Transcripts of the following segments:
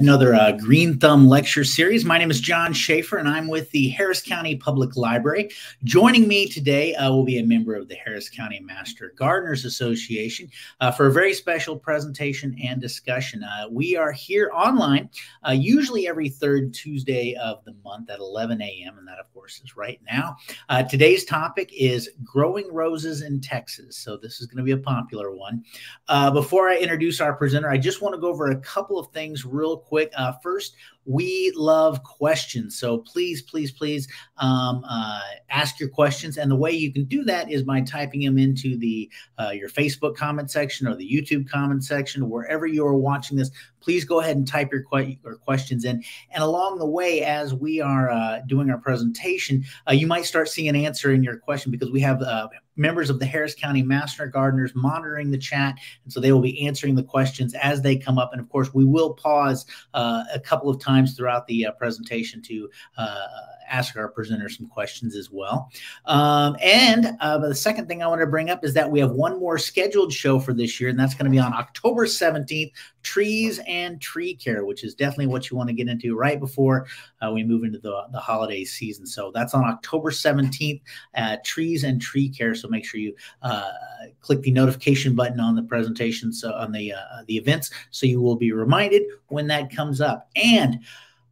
another uh, Green Thumb lecture series. My name is John Schaefer, and I'm with the Harris County Public Library. Joining me today uh, will be a member of the Harris County Master Gardeners Association uh, for a very special presentation and discussion. Uh, we are here online, uh, usually every third Tuesday of the month at 11 a.m., and that, of course, is right now. Uh, today's topic is growing roses in Texas, so this is going to be a popular one. before I introduce our presenter, I just want to go over a couple of things real quick. Uh, first, we love questions. So please, please, please um, uh, ask your questions. And the way you can do that is by typing them into the uh, your Facebook comment section or the YouTube comment section, wherever you are watching this. Please go ahead and type your, que- your questions in. And along the way, as we are uh, doing our presentation, uh, you might start seeing an answer in your question because we have uh, members of the Harris County Master Gardeners monitoring the chat. And so they will be answering the questions as they come up. And of course, we will pause uh, a couple of times throughout the uh, presentation to uh, ask our presenters some questions as well. Um, and uh, the second thing I want to bring up is that we have one more scheduled show for this year, and that's going to be on October 17th trees and tree care, which is definitely what you want to get into right before uh, we move into the, the holiday season. So that's on October 17th, at trees and tree care. So make sure you uh, click the notification button on the presentation, so on the uh, the events, so you will be reminded when that comes up. And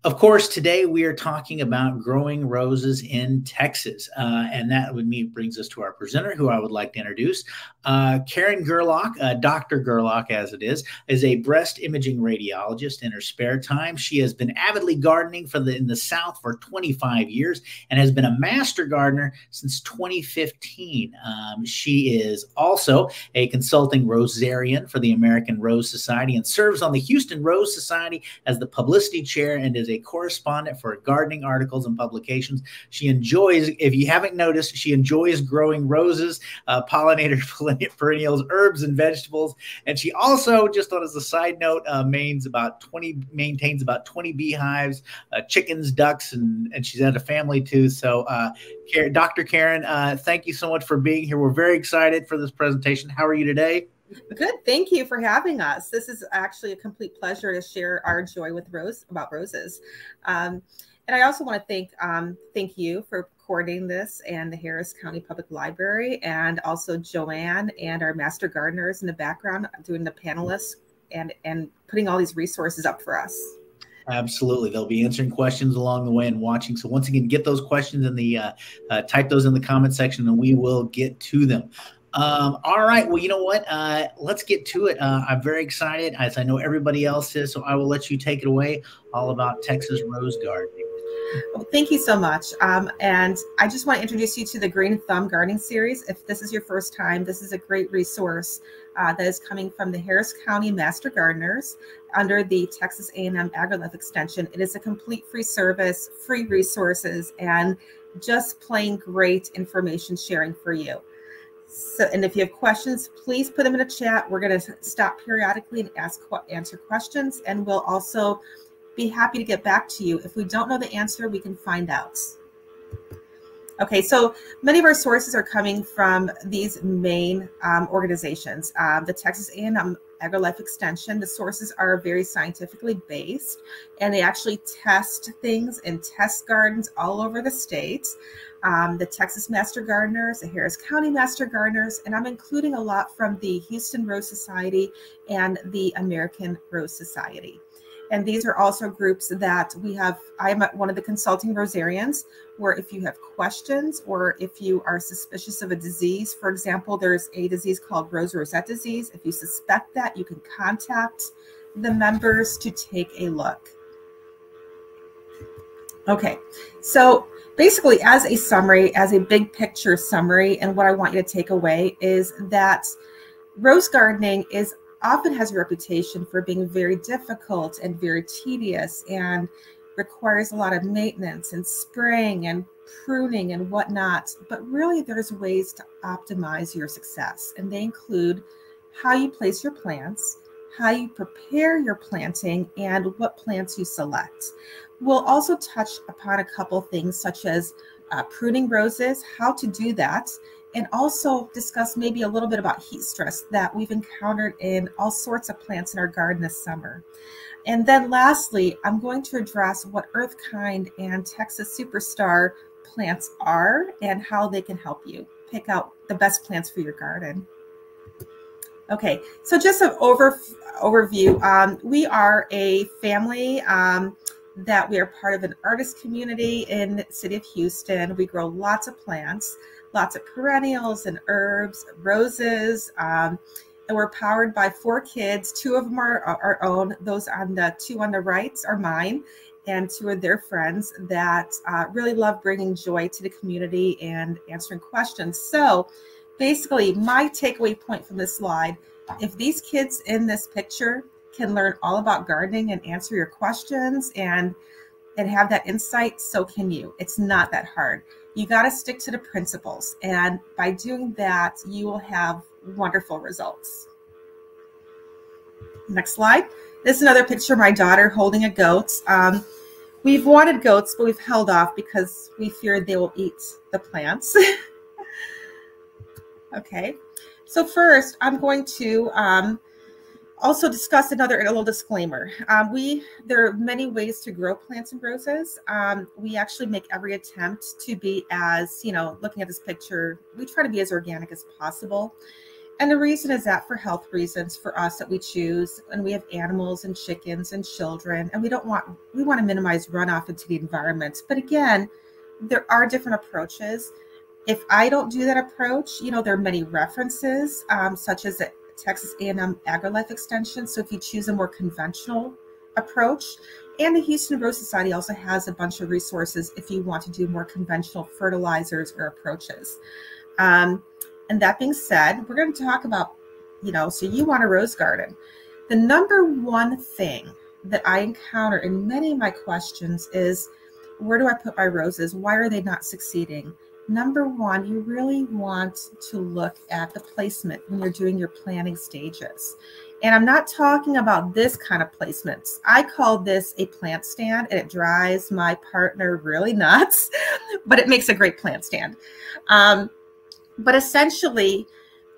of course, today we are talking about growing roses in Texas. Uh, and that with me brings us to our presenter, who I would like to introduce. Uh, Karen Gerlach, uh, Dr. Gerlach, as it is, is a breast imaging radiologist in her spare time. She has been avidly gardening for the, in the South for 25 years and has been a master gardener since 2015. Um, she is also a consulting rosarian for the American Rose Society and serves on the Houston Rose Society as the publicity chair and is a correspondent for gardening articles and publications. She enjoys, if you haven't noticed, she enjoys growing roses, uh, pollinator perennials, herbs, and vegetables. And she also, just on as a side note, uh, maintains about 20 maintains about 20 beehives, uh, chickens, ducks, and and she's had a family too. So, uh, Dr. Karen, uh, thank you so much for being here. We're very excited for this presentation. How are you today? Good. Thank you for having us. This is actually a complete pleasure to share our joy with Rose about roses. Um, and I also want to thank um, thank you for coordinating this and the Harris County Public Library, and also Joanne and our master gardeners in the background doing the panelists and and putting all these resources up for us. Absolutely, they'll be answering questions along the way and watching. So once again, get those questions in the uh, uh, type those in the comment section, and we will get to them. Um, all right. Well, you know what? Uh, let's get to it. Uh, I'm very excited, as I know everybody else is. So I will let you take it away, all about Texas rose gardening. Well, thank you so much. Um, and I just want to introduce you to the Green Thumb Gardening Series. If this is your first time, this is a great resource uh, that is coming from the Harris County Master Gardeners under the Texas A&M AgriLife Extension. It is a complete free service, free resources, and just plain great information sharing for you. So, and if you have questions, please put them in a chat. We're going to stop periodically and ask answer questions, and we'll also be happy to get back to you. If we don't know the answer, we can find out. Okay, so many of our sources are coming from these main um, organizations. Um, the Texas A&M AgriLife Extension, the sources are very scientifically based, and they actually test things in test gardens all over the state um, the Texas Master Gardeners, the Harris County Master Gardeners, and I'm including a lot from the Houston Rose Society and the American Rose Society. And these are also groups that we have. I'm one of the consulting Rosarians, where if you have questions or if you are suspicious of a disease, for example, there's a disease called rose rosette disease. If you suspect that, you can contact the members to take a look. Okay, so basically, as a summary, as a big picture summary, and what I want you to take away is that rose gardening is often has a reputation for being very difficult and very tedious and requires a lot of maintenance and spraying and pruning and whatnot. But really, there's ways to optimize your success, and they include how you place your plants, how you prepare your planting, and what plants you select. We'll also touch upon a couple things such as uh, pruning roses, how to do that, and also discuss maybe a little bit about heat stress that we've encountered in all sorts of plants in our garden this summer. And then lastly, I'm going to address what Earthkind and Texas Superstar plants are and how they can help you pick out the best plants for your garden. Okay, so just an over, overview. Um, we are a family um, that we are part of an artist community in the city of Houston. We grow lots of plants, lots of perennials and herbs, roses, um, and we're powered by four kids. Two of them are our own. Those on the two on the right are mine, and two of their friends that uh, really love bringing joy to the community and answering questions. So, basically, my takeaway point from this slide: if these kids in this picture can learn all about gardening and answer your questions and and have that insight, so can you. It's not that hard. You got to stick to the principles, and by doing that, you will have wonderful results. Next slide. This is another picture of my daughter holding a goat. Um, we've wanted goats, but we've held off because we fear they will eat the plants. okay, so first I'm going to um, also discuss another a little disclaimer. Um, we there are many ways to grow plants and roses. Um, we actually make every attempt to be as you know, looking at this picture, we try to be as organic as possible. And the reason is that for health reasons for us that we choose, and we have animals and chickens and children, and we don't want we want to minimize runoff into the environment. But again, there are different approaches. If I don't do that approach, you know, there are many references, um, such as Texas A&M AgriLife Extension. So if you choose a more conventional approach, and the Houston Rose Society also has a bunch of resources if you want to do more conventional fertilizers or approaches. Um, and that being said, we're going to talk about, you know, so you want a rose garden. The number one thing that I encounter in many of my questions is where do I put my roses? Why are they not succeeding? Number one, you really want to look at the placement when you're doing your planning stages. And I'm not talking about this kind of placements. I call this a plant stand, and it drives my partner really nuts, but it makes a great plant stand. Um, but essentially,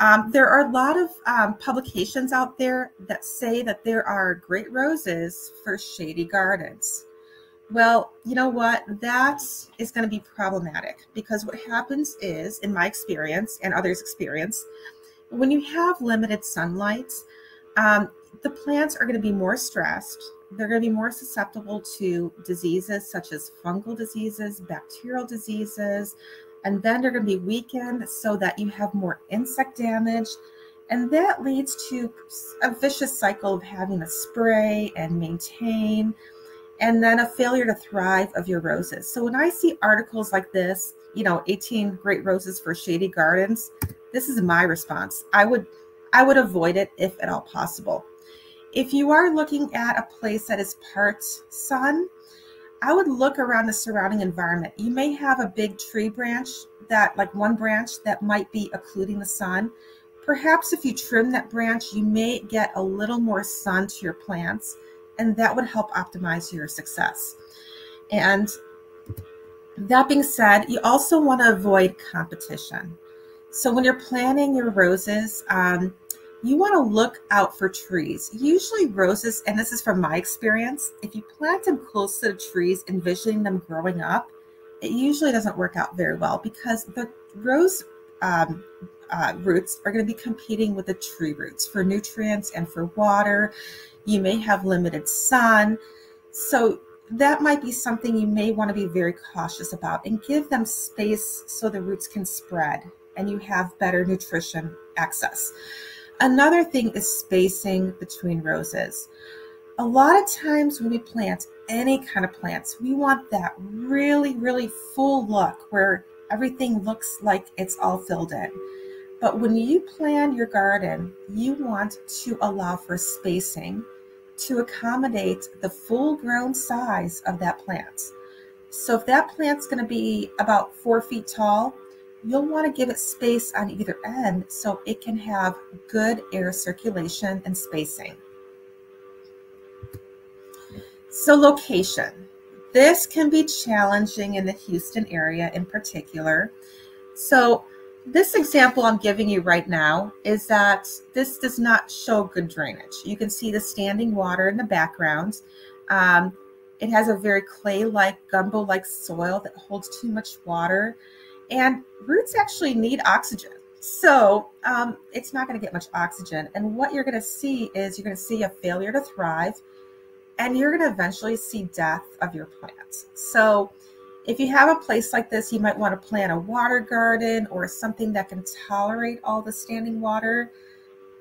um, there are a lot of um, publications out there that say that there are great roses for shady gardens. Well, you know what? That is going to be problematic because what happens is, in my experience and others' experience, when you have limited sunlight, um, the plants are going to be more stressed. They're going to be more susceptible to diseases such as fungal diseases, bacterial diseases, and then they're going to be weakened so that you have more insect damage. And that leads to a vicious cycle of having to spray and maintain, and then a failure to thrive of your roses. So when I see articles like this, you know, 18 great roses for shady gardens, this is my response. I would I would avoid it if at all possible. If you are looking at a place that is part sun, I would look around the surrounding environment. You may have a big tree branch that, like one branch that might be occluding the sun. Perhaps if you trim that branch, you may get a little more sun to your plants, and that would help optimize your success. And that being said, you also want to avoid competition. So when you're planting your roses, um, you want to look out for trees. Usually roses, and this is from my experience, if you plant them close to the trees, envisioning them growing up, it usually doesn't work out very well because the rose um, uh, roots are going to be competing with the tree roots for nutrients and for water. You may have limited sun. So that might be something you may want to be very cautious about and give them space so the roots can spread and you have better nutrition access. Another thing is spacing between roses. A lot of times when we plant any kind of plants, we want that really, really full look where everything looks like it's all filled in. But when you plan your garden, you want to allow for spacing to accommodate the full grown size of that plant. So if that plant's going to be about four feet tall, you'll want to give it space on either end so it can have good air circulation and spacing. So location. This can be challenging in the Houston area in particular. So this example I'm giving you right now is that this does not show good drainage. You can see the standing water in the background. Um, it has a very clay-like, gumbo-like soil that holds too much water. And roots actually need oxygen. So um, it's not going to get much oxygen. And what you're going to see is you're going to see a failure to thrive and you're going to eventually see death of your plants. So if you have a place like this, you might want to plant a water garden or something that can tolerate all the standing water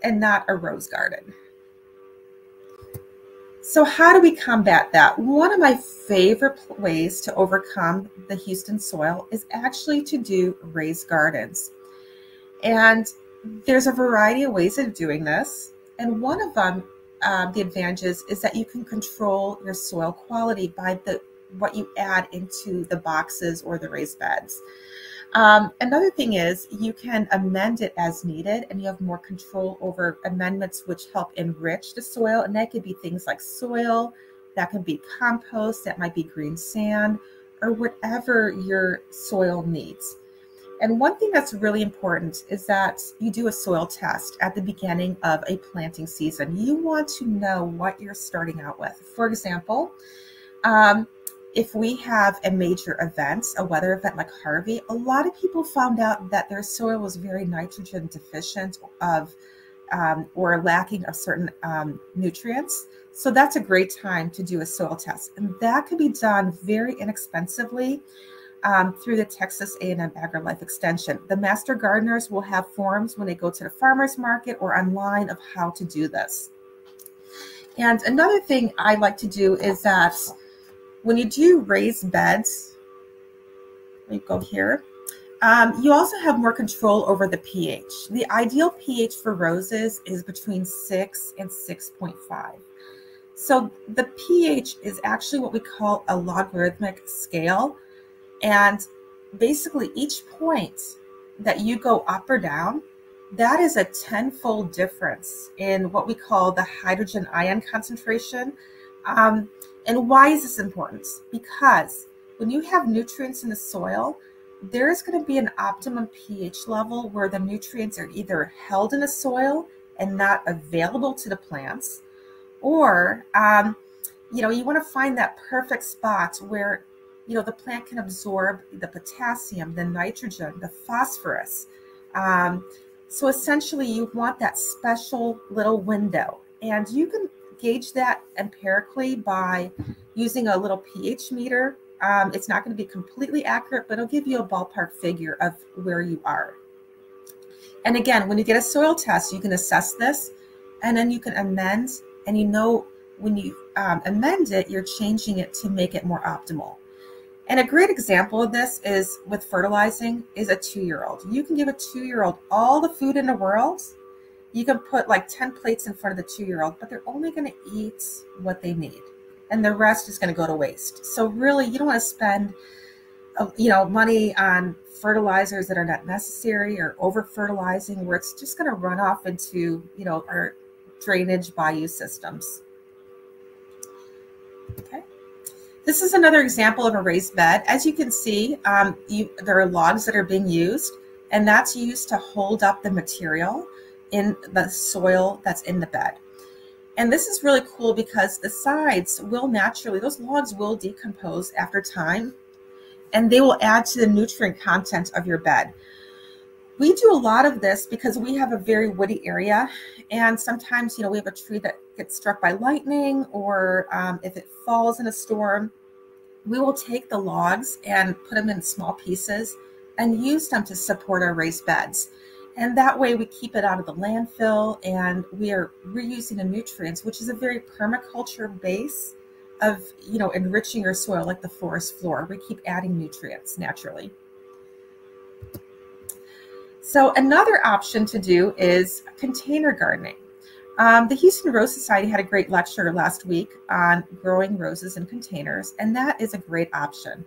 and not a rose garden. So, how do we combat that? One of my favorite ways to overcome the Houston soil is actually to do raised gardens. And there's a variety of ways of doing this. And one of them, uh, the advantages, is that you can control your soil quality by the what you add into the boxes or the raised beds. Um, another thing is you can amend it as needed and you have more control over amendments which help enrich the soil. And that could be things like soil, that could be compost, that might be green sand, or whatever your soil needs. And one thing that's really important is that you do a soil test at the beginning of a planting season. You want to know what you're starting out with. For example, um, if we have a major event, a weather event like Harvey, a lot of people found out that their soil was very nitrogen deficient of um, or lacking of certain um, nutrients. So that's a great time to do a soil test, and that can be done very inexpensively um, through the Texas A&M AgriLife Extension. The master gardeners will have forms when they go to the farmers market or online of how to do this. And another thing I like to do is that when you do raised beds, me go here. Um, you also have more control over the pH. The ideal pH for roses is between 6 and 6.5. So the pH is actually what we call a logarithmic scale. And basically, each point that you go up or down, that is a tenfold difference in what we call the hydrogen ion concentration. Um, and why is this important? Because when you have nutrients in the soil, there is going to be an optimum pH level where the nutrients are either held in the soil and not available to the plants, or um, you know you want to find that perfect spot where you know the plant can absorb the potassium, the nitrogen, the phosphorus. Um, so essentially, you want that special little window, and you can gauge that empirically by using a little pH meter. Um, it's not going to be completely accurate, but it'll give you a ballpark figure of where you are. And again, when you get a soil test, you can assess this and then you can amend. And you know, when you um, amend it, you're changing it to make it more optimal. And a great example of this is with fertilizing is a two-year-old. You can give a two-year-old all the food in the world you can put like 10 plates in front of the two year old, but they're only going to eat what they need. And the rest is going to go to waste. So, really, you don't want to spend uh, you know money on fertilizers that are not necessary or over fertilizing where it's just going to run off into you know our drainage bayou systems okay this is another example of a raised bed as you can see um, you, there are logs that are being used and that's used to hold up the material in the soil that's in the bed. And this is really cool because the sides will naturally, those logs will decompose after time and they will add to the nutrient content of your bed. We do a lot of this because we have a very woody area. And sometimes, you know, we have a tree that gets struck by lightning or um, if it falls in a storm, we will take the logs and put them in small pieces and use them to support our raised beds. And that way we keep it out of the landfill and we are reusing the nutrients, which is a very permaculture base of, you know, enriching your soil like the forest floor. We keep adding nutrients naturally. So another option to do is container gardening. Um, the Houston Rose Society had a great lecture last week on growing roses in containers, and that is a great option.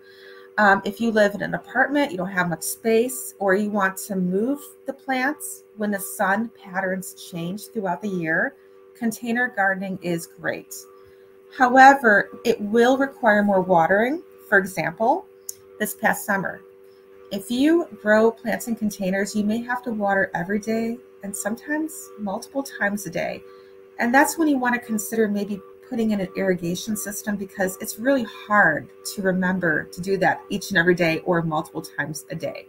Um, if you live in an apartment, you don't have much space, or you want to move the plants when the sun patterns change throughout the year, container gardening is great. However, it will require more watering. For example, this past summer, If you grow plants in containers, you may have to water every day and sometimes multiple times a day. And that's when you want to consider maybe putting in an irrigation system because it's really hard to remember to do that each and every day or multiple times a day.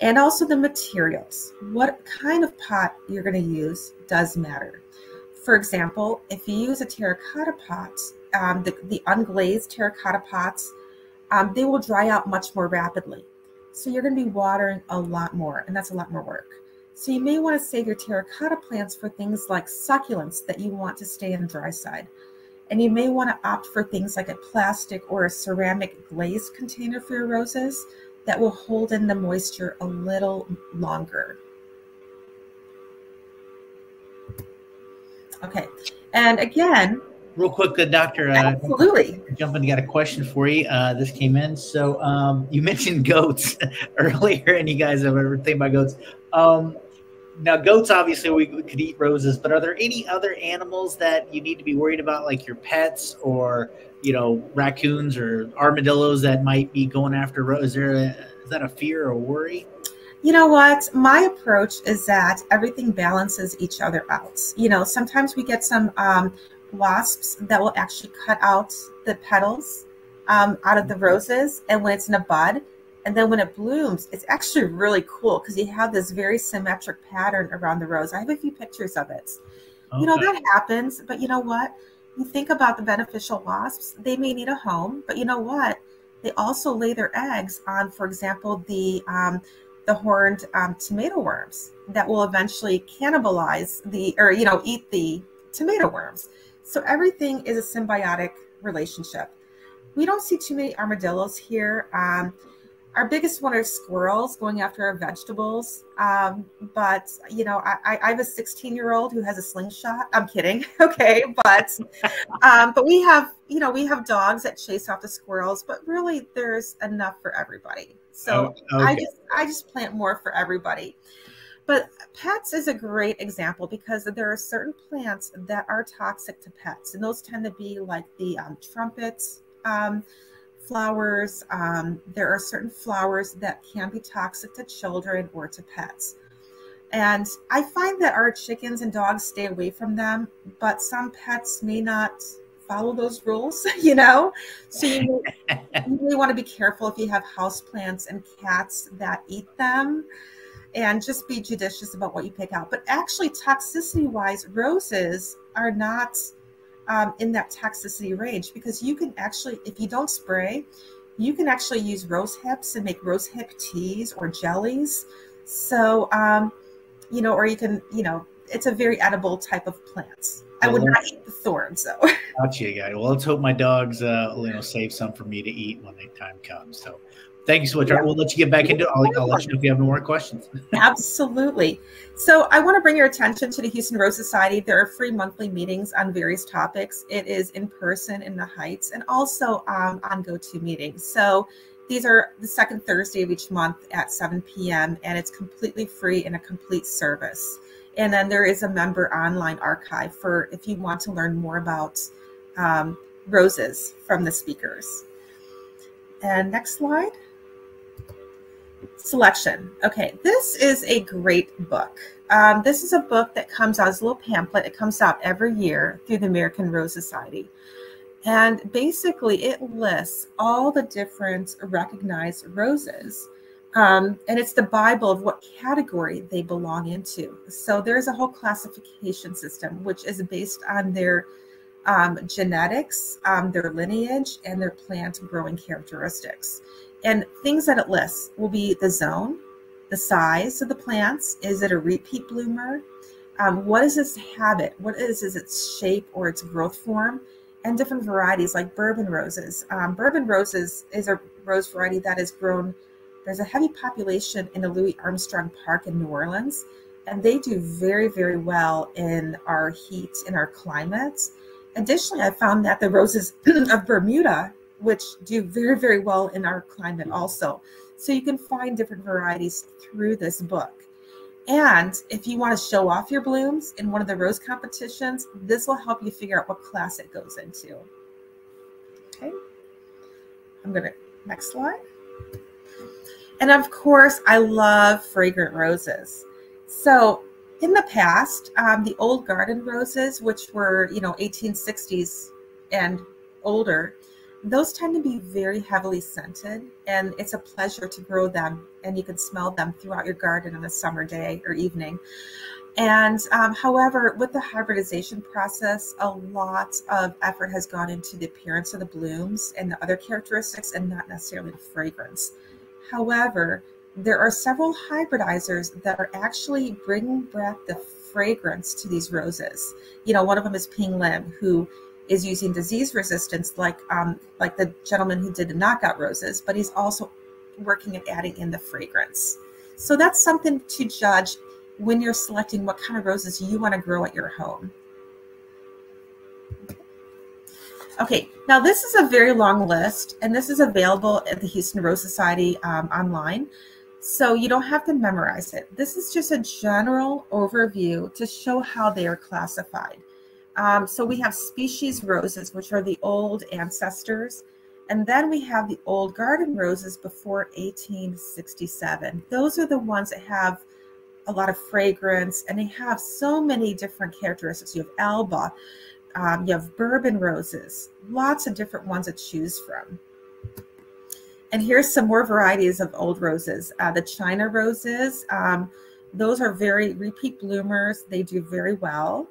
And also the materials. What kind of pot you're going to use does matter. For example, if you use a terracotta pot, um, the, the, unglazed terracotta pots, um, they will dry out much more rapidly. So you're going to be watering a lot more, and that's a lot more work. So you may want to save your terracotta plants for things like succulents that you want to stay in the dry side. And you may want to opt for things like a plastic or a ceramic glazed container for your roses that will hold in the moisture a little longer. Okay, and again, real quick, uh, Doctor. Uh, absolutely. Jumping, got a question for you. Uh, this came in. So um, you mentioned goats earlier, and you guys have ever think about goats. Um, now goats obviously we, we, could eat roses but are there any other animals that you need to be worried about like your pets or you know raccoons or armadillos that might be going after roses is there a, is that a fear or worry? You know what? My approach is that everything balances each other out. You know sometimes we get some um, wasps that will actually cut out the petals um, out of the roses and when it's in a bud and then when it blooms, it's actually really cool because you have this very symmetric pattern around the rose. I have a few pictures of it. Okay. You know, that happens, but you know what? You think about the beneficial wasps, they may need a home, but you know what? They also lay their eggs on, for example, the um, the horned um, tomato worms that will eventually cannibalize the or you know eat the tomato worms. So everything is a symbiotic relationship. We don't see too many armadillos here. Um, our biggest one are squirrels going after our vegetables. Um, but you know, I, I have a 16 year old who has a slingshot. I'm kidding. Okay. But, um, but we have, you know, we have dogs that chase off the squirrels, but really there's enough for everybody. So oh, okay. I just, I just plant more for everybody. But pets is a great example because there are certain plants that are toxic to pets, and those tend to be like the um, trumpets, um, flowers. Um, there are certain flowers that can be toxic to children or to pets. And I find that our chickens and dogs stay away from them, but some pets may not follow those rules, you know? So you may, you may want to be careful if you have house plants and cats that eat them and just be judicious about what you pick out. But actually, toxicity wise, roses are not um, in that toxicity range because you can actually, if you don't spray, you can actually use rose hips and make rose hip teas or jellies. So, um, you know, or you can, you know, it's a very edible type of plant. I would not eat the thorns though. gotcha, guy. Well, let's hope my dogs, uh, you know, save some for me to eat when the time comes. So, Thank you so much. Yeah. We'll let you get back into. I'll, I'll let you know if you have more questions. Absolutely. So I want to bring your attention to the Houston Rose Society. There are free monthly meetings on various topics. It is in person in the Heights and also um, on GoToMeeting. So these are the second Thursday of each month at 7 p.m. and it's completely free and a complete service. And then there is a member online archive for if you want to learn more about um, roses from the speakers. And next slide selection. Okay, this is a great book. Um, this is a book that comes out as a little pamphlet. It comes out every year through the American Rose Society. And basically, it lists all the different recognized roses. Um, and it's the Bible of what category they belong into. So there's a whole classification system, which is based on their um, genetics, um, their lineage, and their plant growing characteristics. And things that it lists will be the zone, the size of the plants. Is it a repeat bloomer? Um, what is its habit? What is, is its shape or its growth form? And different varieties like bourbon roses. Um, bourbon roses is a rose variety that is grown. There's a heavy population in the Louis Armstrong Park in New Orleans, and they do very, very well in our heat, in our climates. Additionally, I found that the roses of Bermuda which do very, very well in our climate also. So you can find different varieties through this book. And if you want to show off your blooms in one of the rose competitions, this will help you figure out what class it goes into. Okay. I'm going to, next slide. And of course, I love fragrant roses. So in the past, um, the old garden roses, which were, you know, 1860s and older, those tend to be very heavily scented and it's a pleasure to grow them and you can smell them throughout your garden on a summer day or evening. And um, however with the hybridization process a lot of effort has gone into the appearance of the blooms and the other characteristics and not necessarily the fragrance. However there are several hybridizers that are actually bringing back the fragrance to these roses. You know one of them is ping lim who is using disease resistance, like um, like the gentleman who did the knockout roses, but he's also working at adding in the fragrance. So that's something to judge when you're selecting what kind of roses you want to grow at your home. Okay, now this is a very long list, and this is available at the Houston Rose Society um, online. So you don't have to memorize it. This is just a general overview to show how they are classified. Um, so we have species roses, which are the old ancestors. And then we have the old garden roses before 1867. Those are the ones that have a lot of fragrance and they have so many different characteristics. You have alba, um, you have bourbon roses, lots of different ones to choose from. And here's some more varieties of old roses. Uh, the China roses, um, those are very repeat bloomers. They do very well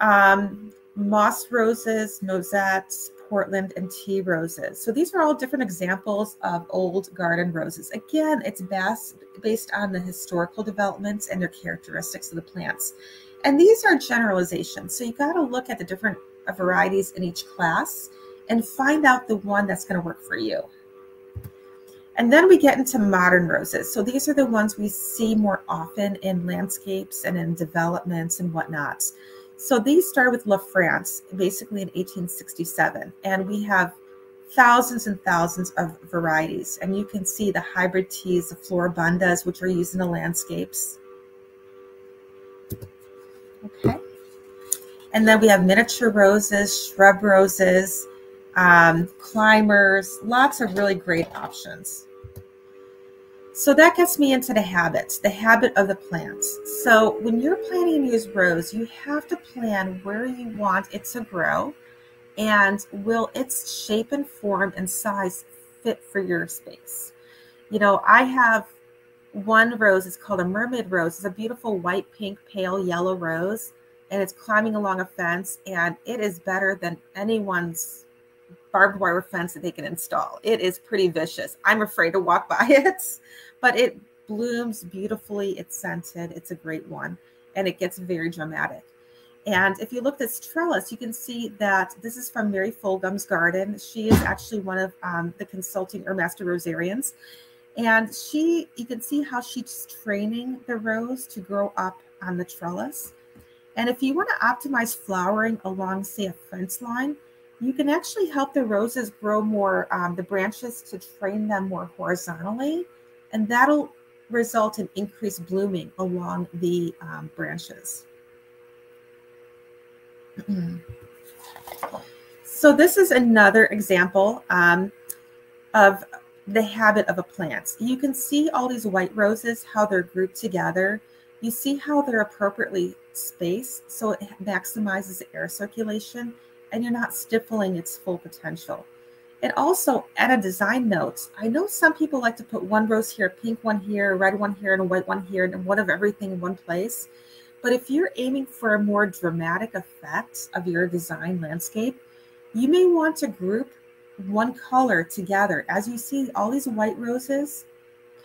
um, moss roses, noisettes, Portland, and tea roses. So these are all different examples of old garden roses. Again, it's best based on the historical developments and their characteristics of the plants. And these are generalizations. So you've got to look at the different varieties in each class and find out the one that's going to work for you. And then we get into modern roses. So these are the ones we see more often in landscapes and in developments and whatnot. So these started with La France basically in 1867, and we have thousands and thousands of varieties. And you can see the hybrid teas, the floribundas, which are used in the landscapes. Okay. And then we have miniature roses, shrub roses, um, climbers, lots of really great options. So that gets me into the habits, the habit of the plants. So when you're planting to use rose, you have to plan where you want it to grow and will its shape and form and size fit for your space. You know, I have one rose, it's called a mermaid rose. It's a beautiful white, pink, pale yellow rose, and it's climbing along a fence, and it is better than anyone's barbed wire fence that they can install. It is pretty vicious. I'm afraid to walk by it but it blooms beautifully. It's scented. It's a great one. And it gets very dramatic. And if you look at this trellis, you can see that this is from Mary Fulgham's garden. She is actually one of um, the consulting or master rosarians. And she, you can see how she's training the rose to grow up on the trellis. And if you want to optimize flowering along, say, a fence line, you can actually help the roses grow more, um, the branches to train them more horizontally and that'll result in increased blooming along the um, branches. so this is another example um, of the habit of a plant. You can see all these white roses, how they're grouped together. You see how they're appropriately spaced so it maximizes air circulation and you're not stifling its full potential. And also add a design note. I know some people like to put one rose here, pink one here, red one here, and a white one here, and one of everything in one place. But if you're aiming for a more dramatic effect of your design landscape, you may want to group one color together. As you see, all these white roses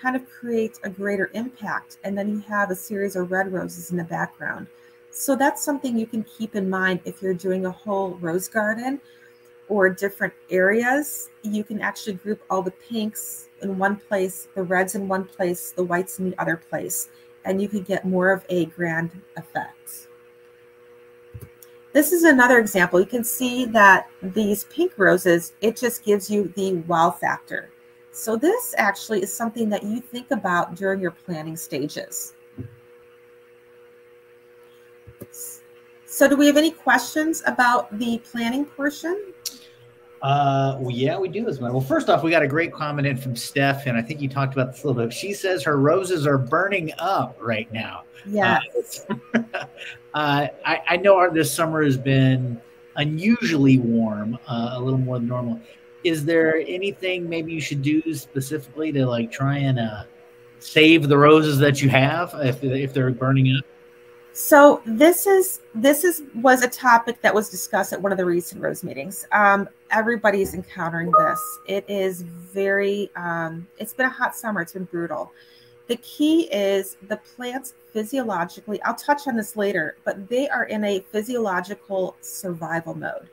kind of create a greater impact. And then you have a series of red roses in the background. So that's something you can keep in mind if you're doing a whole rose garden or different areas, you can actually group all the pinks in one place, the reds in one place, the whites in the other place, and you can get more of a grand effect. This is another example. You can see that these pink roses, it just gives you the wow factor. So this actually is something that you think about during your planning stages. So do we have any questions about the planning portion? Uh, well, yeah, we do as well. Well, first off, we got a great comment in from Steph, and I think you talked about this a little bit. She says her roses are burning up right now. Yes. Uh, uh, I, I, know our, this summer has been unusually warm, uh, a little more than normal. Is there anything maybe you should do specifically to like try and uh, save the roses that you have if, if they're burning up? So this is this is was a topic that was discussed at one of the recent rose meetings. Um, everybody's encountering this. It is very. Um, it's been a hot summer. It's been brutal. The key is the plants physiologically. I'll touch on this later, but they are in a physiological survival mode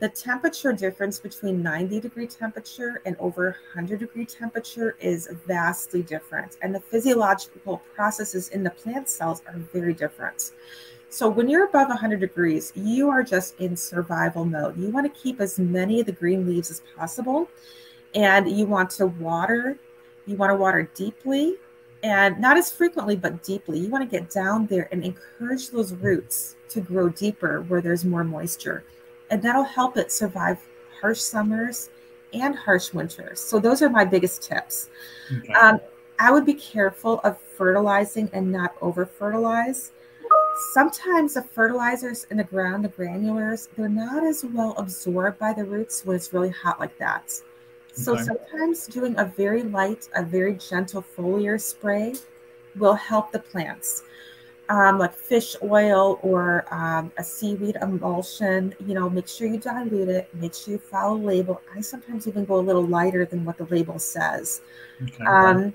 the temperature difference between 90 degree temperature and over 100 degree temperature is vastly different. And the physiological processes in the plant cells are very different. So when you're above 100 degrees, you are just in survival mode. You want to keep as many of the green leaves as possible. And you want to water, you want to water deeply and not as frequently, but deeply. You want to get down there and encourage those roots to grow deeper where there's more moisture and that'll help it survive harsh summers and harsh winters. So those are my biggest tips. Okay. Um, I would be careful of fertilizing and not over fertilize. Sometimes the fertilizers in the ground, the granulars, they're not as well absorbed by the roots when it's really hot like that. So okay. sometimes doing a very light, a very gentle foliar spray will help the plants um, like fish oil or um, a seaweed emulsion, you know, make sure you dilute it, make sure you follow the label. I sometimes even go a little lighter than what the label says. Okay. Um,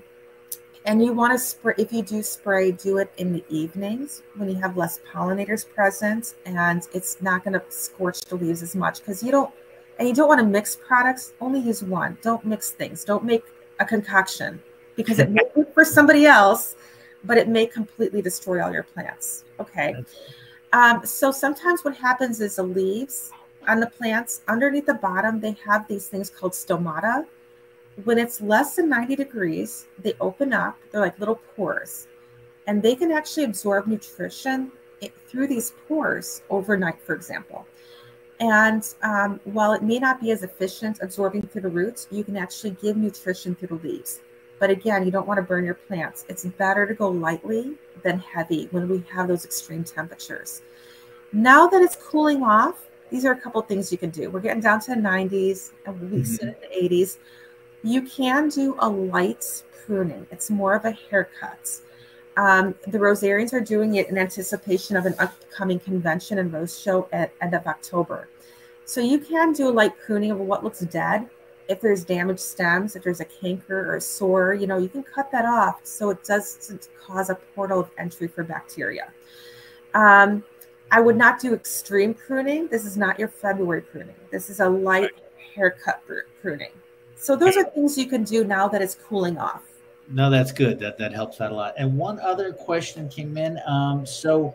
and you want to spray, if you do spray, do it in the evenings when you have less pollinators present and it's not going to scorch the leaves as much because you don't, and you don't want to mix products, only use one. Don't mix things. Don't make a concoction because it may work for somebody else but it may completely destroy all your plants. Okay. Um, so sometimes what happens is the leaves on the plants underneath the bottom, they have these things called stomata. When it's less than 90 degrees, they open up, they're like little pores, and they can actually absorb nutrition through these pores overnight, for example. And um, while it may not be as efficient absorbing through the roots, you can actually give nutrition through the leaves. But again, you don't want to burn your plants. It's better to go lightly than heavy when we have those extreme temperatures. Now that it's cooling off, these are a couple things you can do. We're getting down to the 90s and we mm-hmm. in the 80s. You can do a light pruning. It's more of a haircut. Um, the Rosarians are doing it in anticipation of an upcoming convention and rose show at end of October. So you can do a light pruning of what looks dead if there's damaged stems, if there's a canker or a sore, you know, you can cut that off so it doesn't cause a portal of entry for bacteria. Um, I would not do extreme pruning. This is not your February pruning. This is a light haircut pruning. So those are things you can do now that it's cooling off. No, that's good. That that helps out a lot. And one other question came in. Um, so,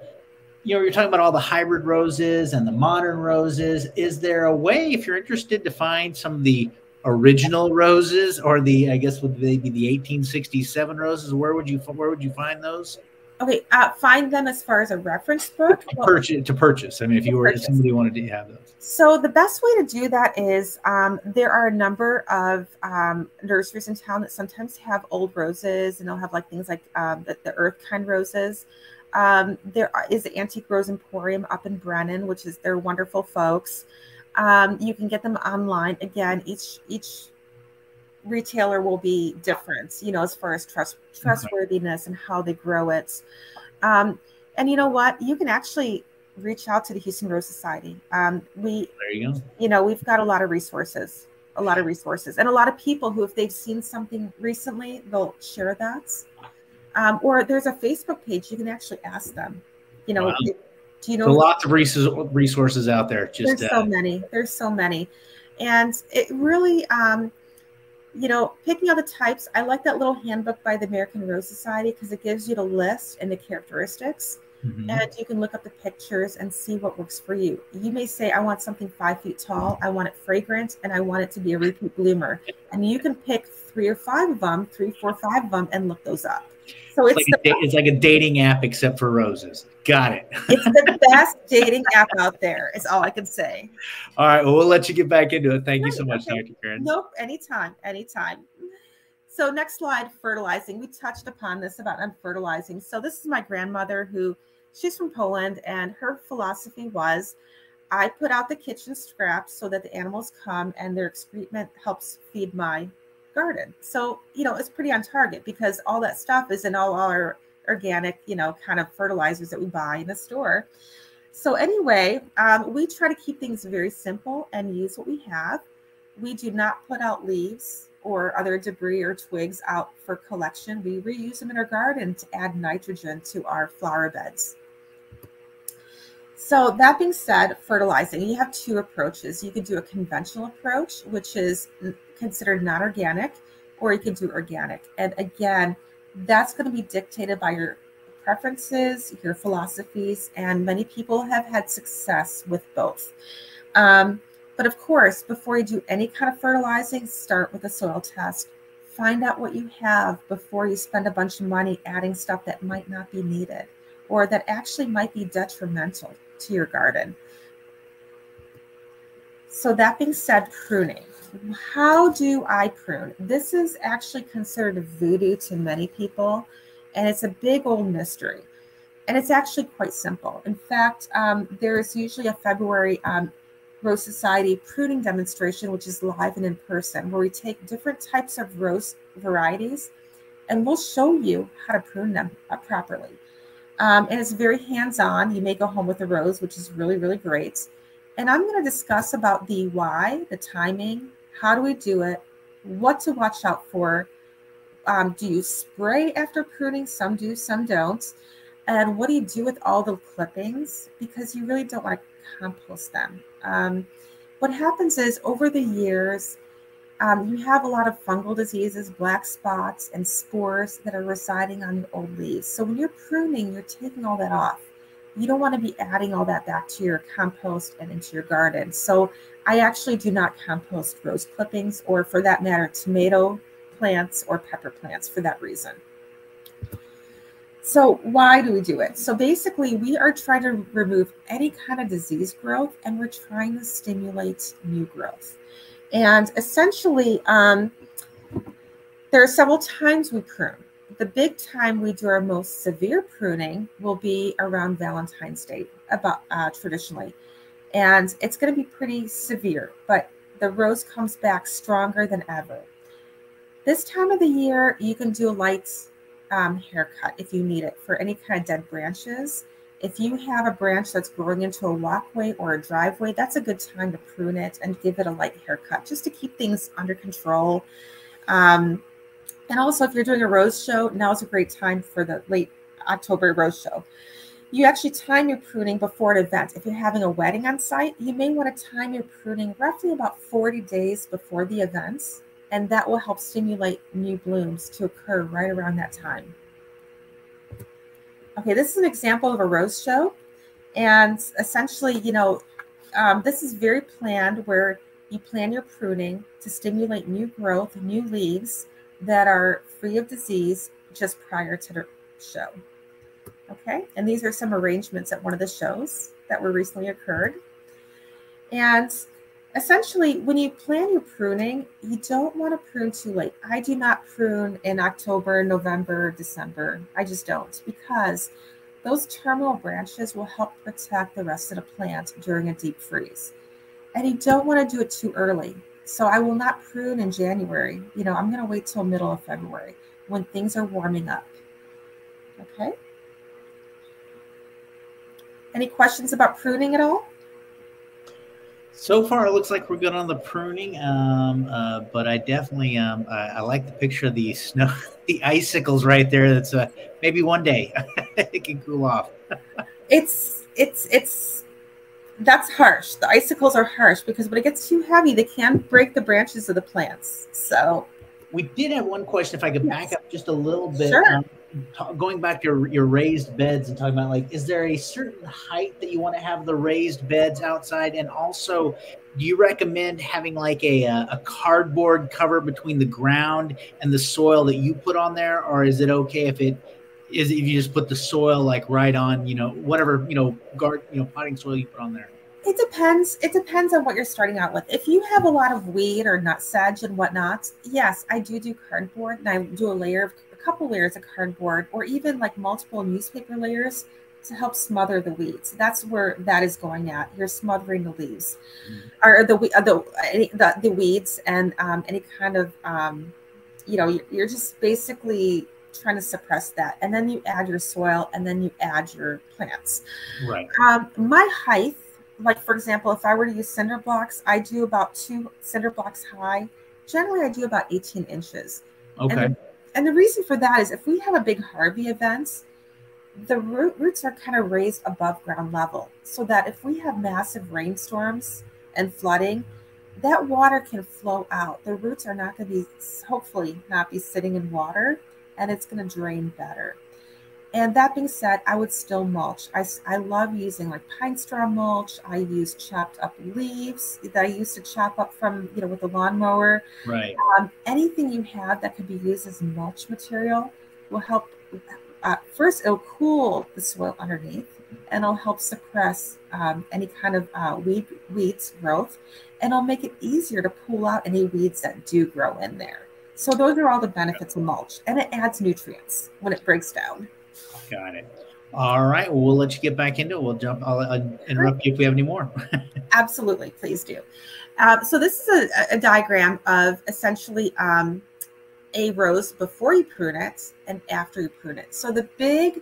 you know, you're talking about all the hybrid roses and the modern roses. Is there a way, if you're interested, to find some of the original roses or the I guess would they be the 1867 roses? Where would you where would you find those? Okay, uh, find them as far as a reference book. To purchase, to purchase. I mean, if you were if somebody wanted to have those. So the best way to do that is um, there are a number of um, nurseries in town that sometimes have old roses, and they'll have like things like um, the, the earth kind roses. Um, there is the Antique Rose Emporium up in Brenham, which is they're wonderful folks. Um, you can get them online. Again, each each retailer will be different, you know, as far as trust trustworthiness and how they grow it. Um, and you know what? You can actually reach out to the Houston Rose Society. Um, we, there you go. You know, we've got a lot of resources, a lot of resources, and a lot of people who, if they've seen something recently, they'll share that. Um, or there's a Facebook page you can actually ask them. You know, wow. Do you know? lots of resources out there. Just there's so uh, many. There's so many, and it really, um, you know, picking out the types. I like that little handbook by the American Rose Society because it gives you the list and the characteristics. Mm-hmm. And you can look up the pictures and see what works for you. You may say, I want something five feet tall, I want it fragrant, and I want it to be a repeat bloomer. And you can pick three or five of them, three, four, five of them, and look those up. So it's, it's, like, a, it's like a dating app except for roses. Got it. it's the best dating app out there, is all I can say. All right. Well, we'll let you get back into it. Thank you so much, okay. Dr. Karen. Nope. Anytime. Anytime. So, next slide fertilizing. We touched upon this about unfertilizing. So, this is my grandmother who she's from Poland, and her philosophy was I put out the kitchen scraps so that the animals come and their excrement helps feed my garden. So, you know, it's pretty on target because all that stuff is in all our organic, you know, kind of fertilizers that we buy in the store. So, anyway, um, we try to keep things very simple and use what we have. We do not put out leaves or other debris or twigs out for collection. We reuse them in our garden to add nitrogen to our flower beds. So, that being said, fertilizing, you have two approaches. You could do a conventional approach, which is considered non organic, or you could do organic. And again, that's going to be dictated by your preferences, your philosophies, and many people have had success with both. Um, but of course, before you do any kind of fertilizing, start with a soil test. Find out what you have before you spend a bunch of money adding stuff that might not be needed or that actually might be detrimental to your garden. So, that being said, pruning. How do I prune? This is actually considered a voodoo to many people, and it's a big old mystery. And it's actually quite simple. In fact, um, there's usually a February um, Rose Society pruning demonstration, which is live and in person, where we take different types of rose varieties and we'll show you how to prune them uh, properly. Um, and it's very hands-on. You may go home with a rose, which is really, really great. And I'm going to discuss about the why, the timing, how do we do it, what to watch out for. Um, do you spray after pruning? Some do, some don't. And what do you do with all the clippings? Because you really don't want to compost them. Um, what happens is over the years, um, you have a lot of fungal diseases, black spots, and spores that are residing on the old leaves. So when you're pruning, you're taking all that off. You don't want to be adding all that back to your compost and into your garden. So I actually do not compost rose clippings or, for that matter, tomato plants or pepper plants for that reason. So why do we do it? So basically, we are trying to remove any kind of disease growth, and we're trying to stimulate new growth. And essentially, um, there are several times we prune. The big time we do our most severe pruning will be around Valentine's Day, about uh, traditionally, and it's going to be pretty severe. But the rose comes back stronger than ever. This time of the year, you can do a light um, haircut if you need it for any kind of dead branches. If you have a branch that's growing into a walkway or a driveway, that's a good time to prune it and give it a light haircut just to keep things under control. Um, and also, if you're doing a rose show, now is a great time for the late October rose show. You actually time your pruning before an event. If you're having a wedding on site, you may want to time your pruning roughly about 40 days before the events and that will help stimulate new blooms to occur right around that time. Okay, this is an example of a rose show. And essentially, you know, um, this is very planned where you plan your pruning to stimulate new growth, new leaves that are free of disease just prior to the show. Okay, and these are some arrangements at one of the shows that were recently occurred. And essentially, when you plan your pruning, you don't want to prune too late. I do not prune in October, November, December. I just don't because those terminal branches will help protect the rest of the plant during a deep freeze. And you don't want to do it too early. So I will not prune in January. You know, I'm going to wait till middle of February when things are warming up. Okay. Any questions about pruning at all? So far, it looks like we're good on the pruning, um, uh, but I definitely um, I, I, like the picture of the snow, the icicles right there. That's uh, maybe one day it can cool off. it's it's it's that's harsh. The icicles are harsh because when it gets too heavy, they can break the branches of the plants. So we did have one question. If I could yes. back up just a little bit. Sure. Um, going back to your, your raised beds and talking about like is there a certain height that you want to have the raised beds outside and also do you recommend having like a, uh, a cardboard cover between the ground and the soil that you put on there or is it okay if it is if you just put the soil like right on, you know, whatever, you know, guard, you know, potting soil you put on there? It depends. It depends on what you're starting out with. If you have a lot of weed or nut sedge and whatnot, yes, I do do cardboard and I do a layer of couple layers of cardboard or even like multiple newspaper layers to help smother the weeds. That's where that is going at. You're smothering the leaves, mm-hmm. or the uh, the, the the weeds and um, any kind of um, you know you're just basically trying to suppress that. And then you add your soil, and then you add your plants. Right. Um, my height, like for example, if I were to use cinder blocks, I do about two cinder blocks high. Generally, I do about 18 inches. Okay. And, and the reason for that is if we have a big Harvey event, the root, roots are kind of raised above ground level so that if we have massive rainstorms and flooding, that water can flow out. The roots are not going to be, hopefully, not be sitting in water and it's going to drain better. And that being said, I would still mulch. I, I love using like pine straw mulch. I use chopped up leaves that I used to chop up from, you know, with the lawnmower. Right. Um, anything you have that could be used as mulch material will help uh, first it'll cool the soil underneath and it'll help suppress um, any kind of uh, weed weeds growth and it'll make it easier to pull out any weeds that do grow in there so those are all the benefits of mulch and it adds nutrients when it breaks down got it all right well we'll let you get back into it we'll jump i'll, I'll interrupt you if we have any more absolutely please do uh, so this is a, a diagram of essentially um, a rose before you prune it and after you prune it. So the big,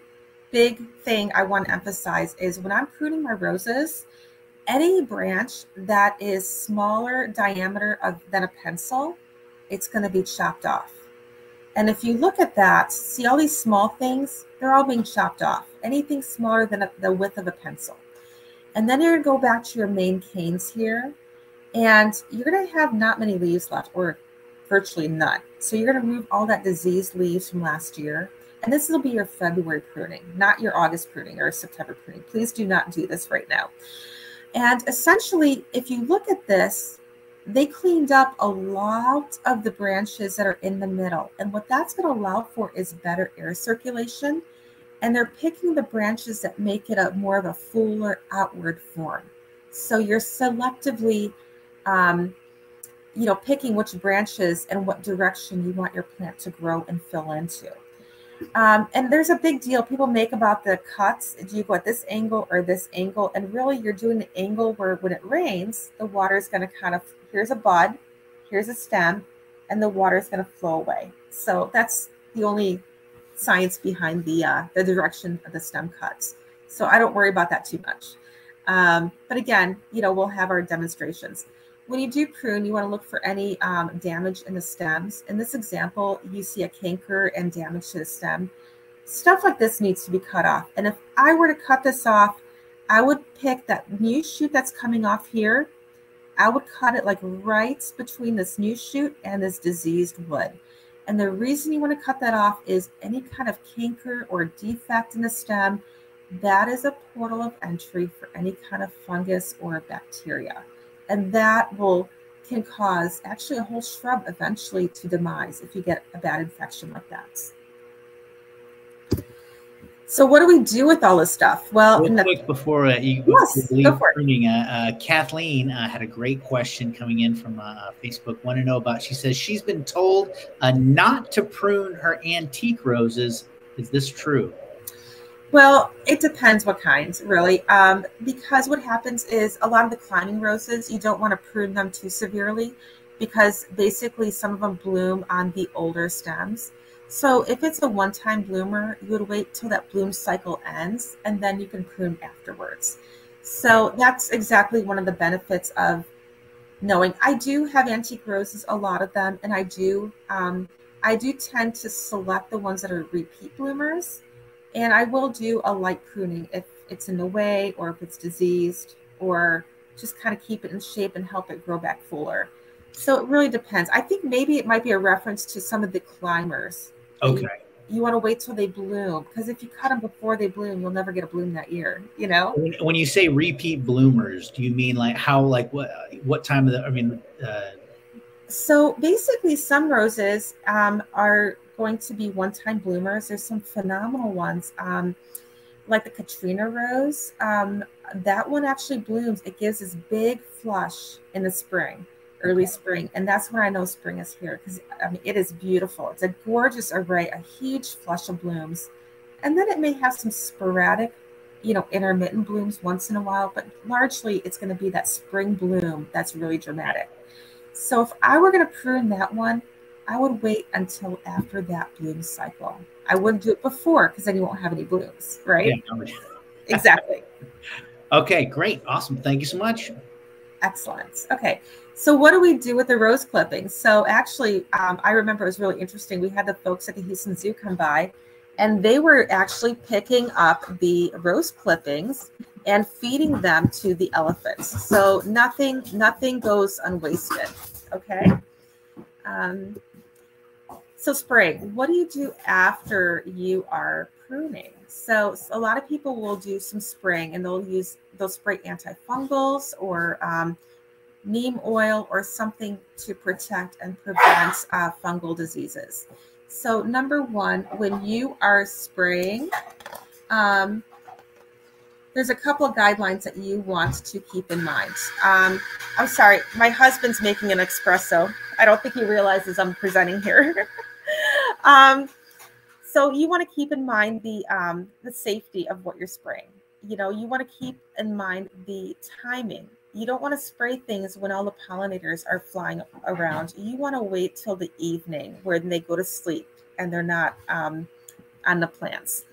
big thing I want to emphasize is when I'm pruning my roses, any branch that is smaller diameter of, than a pencil, it's going to be chopped off. And if you look at that, see all these small things, they're all being chopped off. Anything smaller than a, the width of a pencil. And then you're going to go back to your main canes here, and you're going to have not many leaves left, or virtually none. So you're going to remove all that diseased leaves from last year. And this will be your February pruning, not your August pruning or September pruning. Please do not do this right now. And essentially, if you look at this, they cleaned up a lot of the branches that are in the middle. And what that's going to allow for is better air circulation. And they're picking the branches that make it a more of a fuller outward form. So you're selectively um, you know, picking which branches and what direction you want your plant to grow and fill into. Um, and there's a big deal people make about the cuts. Do you go at this angle or this angle? And really, you're doing the angle where when it rains, the water is going to kind of, here's a bud, here's a stem, and the water is going to flow away. So that's the only science behind the uh, the direction of the stem cuts. So I don't worry about that too much. Um, but again, you know, we'll have our demonstrations. When you do prune, you want to look for any um, damage in the stems. In this example, you see a canker and damage to the stem. Stuff like this needs to be cut off. And if I were to cut this off, I would pick that new shoot that's coming off here. I would cut it like right between this new shoot and this diseased wood. And the reason you want to cut that off is any kind of canker or defect in the stem, that is a portal of entry for any kind of fungus or bacteria and that will can cause actually a whole shrub eventually to demise if you get a bad infection like that. So what do we do with all this stuff? Well, Real quick before uh, you yes, go for pruning, uh, uh, Kathleen uh, had a great question coming in from uh, Facebook. Want to know about? She says she's been told uh, not to prune her antique roses. Is this true? Well, it depends what kinds, really. Um, because what happens is a lot of the climbing roses, you don't want to prune them too severely because basically some of them bloom on the older stems. So if it's a one-time bloomer, you would wait till that bloom cycle ends and then you can prune afterwards. So that's exactly one of the benefits of knowing. I do have antique roses, a lot of them, and I do um, I do tend to select the ones that are repeat bloomers and I will do a light pruning if it's in the way or if it's diseased or just kind of keep it in shape and help it grow back fuller. So it really depends. I think maybe it might be a reference to some of the climbers. Okay. You, want to wait till they bloom because if you cut them before they bloom, you'll never get a bloom that year. You know. When, when you say repeat bloomers, do you mean like how, like what, what time of the? I mean. Uh... So basically, some roses um, are going to be one-time bloomers. There's some phenomenal ones, um, like the Katrina rose. Um, that one actually blooms. It gives this big flush in the spring, early spring, and that's when I know spring is here because I mean it is beautiful. It's a gorgeous array, a huge flush of blooms, and then it may have some sporadic you know, intermittent blooms once in a while, but largely it's going to be that spring bloom that's really dramatic. So if I were going to prune that one, I would wait until after that bloom cycle. I wouldn't do it before because then you won't have any blooms, right? Yeah. exactly. Okay, great. Awesome. Thank you so much. Excellent. Okay. So what do we do with the rose clippings? So actually, um, I remember it was really interesting. We had the folks at the Houston Zoo come by and they were actually picking up the rose clippings and feeding them to the elephants. So nothing, nothing goes unwasted. Okay. Um, so spring, what do you do after you are pruning? So a lot of people will do some spraying and they'll use, they'll spray antifungals or um, neem oil or something to protect and prevent uh, fungal diseases. So number one, when you are spraying, um, there's a couple of guidelines that you want to keep in mind. Um, I'm sorry, my husband's making an espresso. I don't think he realizes I'm presenting here. um, so you want to keep in mind the um, the safety of what you're spraying. You know, you want to keep in mind the timing you don't want to spray things when all the pollinators are flying around. You want to wait till the evening when they go to sleep and they're not um, on the plants.